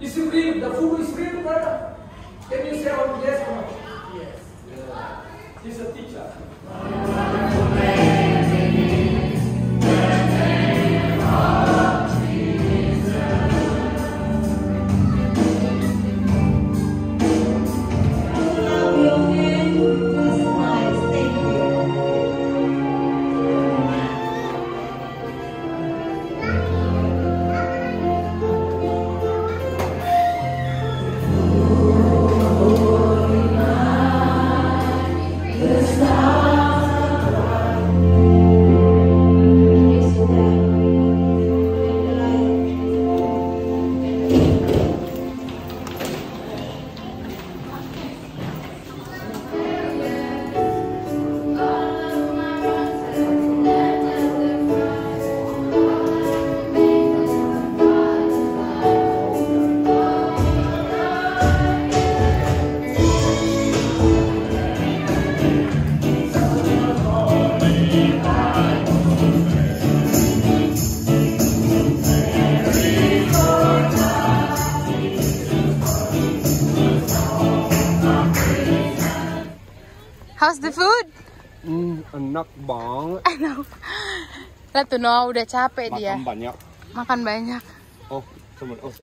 Is it real? The food is real, brother? Can you say, oh, yes or no? Yes. He's a teacher. How's the food? Hmm, enak banget. Enak. Lihat tuh Noah udah capek Makan dia. Makan banyak. Makan banyak. Oh, teman. Oh.